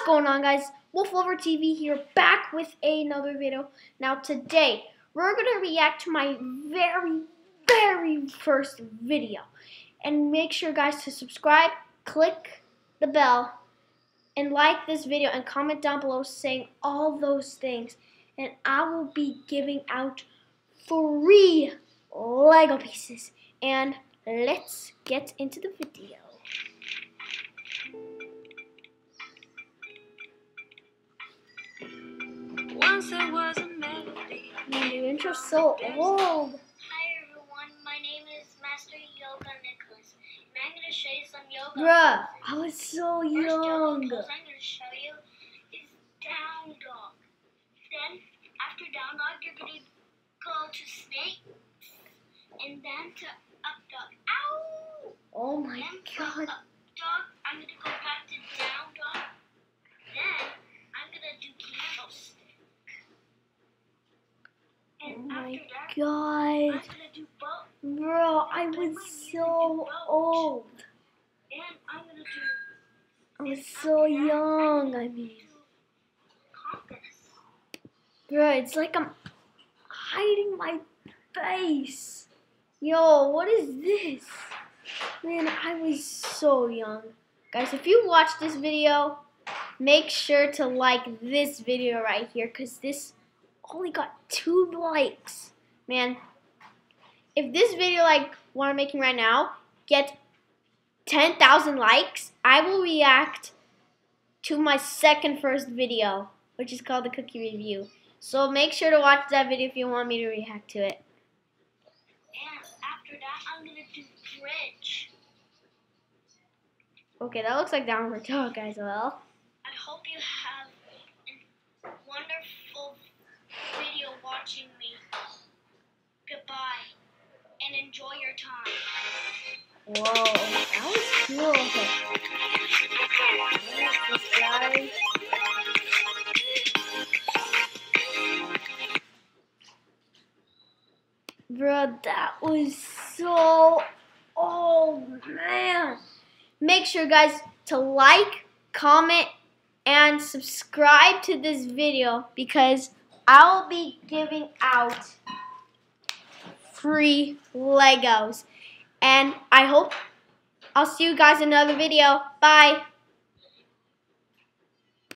What's going on guys? Wolf Lover TV here back with another video. Now today we're going to react to my very very first video. And make sure guys to subscribe, click the bell, and like this video and comment down below saying all those things. And I will be giving out three Lego pieces. And let's get into the video. Once there was a melody. Man, your intro's so old. Hi everyone, my name is Master Yoga Nicholas, and I'm to show you some yoga. Bruh. I was so First yoga young. pose I'm going to show you is down dog. Then after down dog, you're to go to snake, and then to up dog. Ow! Oh my then from god. up dog, I'm going to go back to down dog. Then I'm going to do candlestick. Oh And my after that, god. I'm gonna do both, Bro, I was so old. and I'm gonna do I was so young, I mean. Bro, it's like I'm hiding my face. Yo, what is this? Man, I was so young. Guys, if you watch this video, make sure to like this video right here because this only got two likes. Man, if this video like what I'm making right now gets 10,000 likes, I will react to my second first video, which is called the cookie review. So make sure to watch that video if you want me to react to it. And after that, I'm gonna do bridge. Okay, that looks like downward dog as well. I hope you have a wonderful video watching me. Goodbye, and enjoy your Whoa, that was cool. Bruh, that was so oh man. Make sure guys to like, comment, and subscribe to this video because I'll be giving out free Legos. And I hope I'll see you guys in another video. Bye.